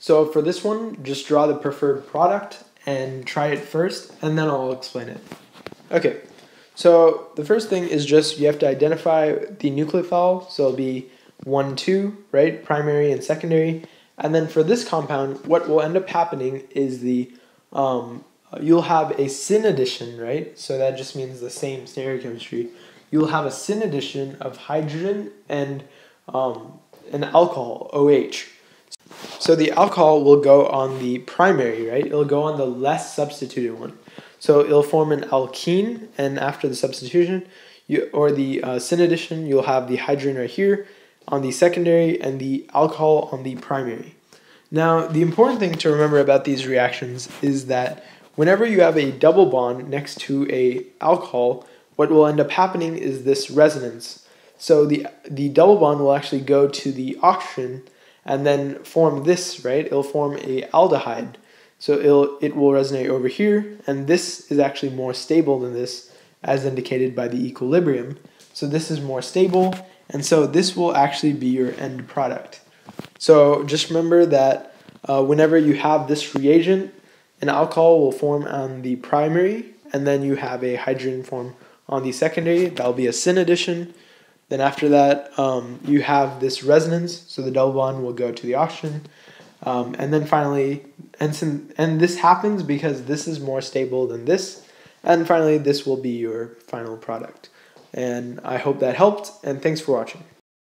So for this one, just draw the preferred product and try it first, and then I'll explain it. Okay, so the first thing is just you have to identify the nucleophile, so it'll be 1, 2, right, primary and secondary. And then for this compound, what will end up happening is the, um, you'll have a syn addition, right? So that just means the same stereochemistry. You'll have a syn addition of hydrogen and um, an alcohol, OH. So the alcohol will go on the primary, right? It'll go on the less substituted one. So it'll form an alkene, and after the substitution, you, or the uh, syn addition, you'll have the hydrogen right here on the secondary and the alcohol on the primary. Now, the important thing to remember about these reactions is that whenever you have a double bond next to a alcohol, what will end up happening is this resonance. So the the double bond will actually go to the oxygen and then form this, right? It'll form a aldehyde. So it'll, it will resonate over here, and this is actually more stable than this, as indicated by the equilibrium. So this is more stable, and so this will actually be your end product. So just remember that uh, whenever you have this reagent, an alcohol will form on the primary, and then you have a hydrogen form on the secondary. That'll be a syn addition. Then after that, um, you have this resonance, so the double bond will go to the oxygen. Um, and then finally, and, and this happens because this is more stable than this. And finally, this will be your final product. And I hope that helped, and thanks for watching.